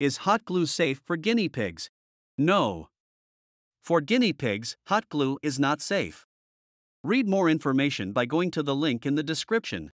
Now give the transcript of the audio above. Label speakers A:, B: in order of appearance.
A: Is hot glue safe for guinea pigs? No. For guinea pigs, hot glue is not safe. Read more information by going to the link in the description.